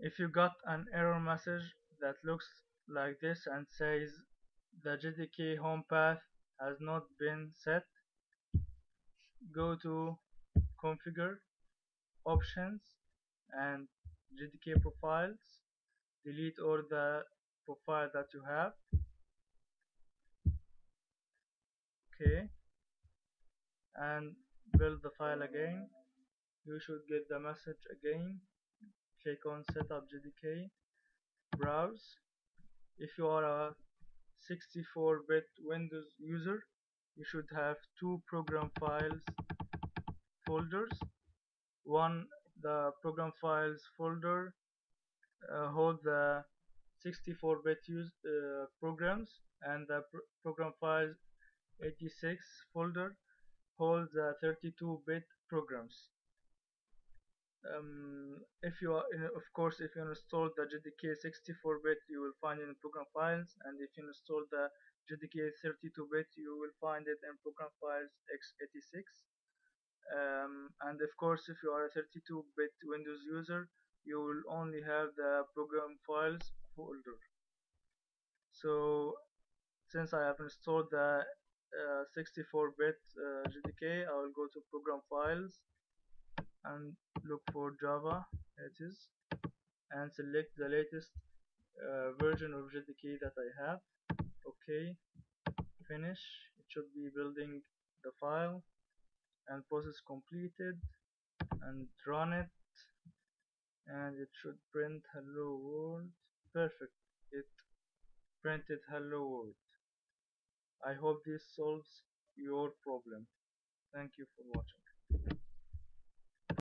if you got an error message that looks like this and says the JDK home path has not been set go to configure options and JDK profiles. Delete all the profile that you have. Okay. And build the file again. You should get the message again click on setup JDK browse. If you are a 64-bit Windows user you should have two program files folders. One the program files folder uh, the 64-bit uh, programs and the pr program files 86 folder holds the 32-bit programs um, if you are in, of course if you install the JDK 64-bit you will find it in program files and if you install the JDK 32-bit you will find it in program files x86 um, and of course if you are a 32-bit Windows user you will only have the program files folder. So since I have installed the 64-bit uh, uh, JDK I will go to program files and look for Java is and select the latest uh, version of JDK that I have. Okay finish. It should be building the file and process completed and run it. And it should print hello world. Perfect. It printed hello world. I hope this solves your problem. Thank you for watching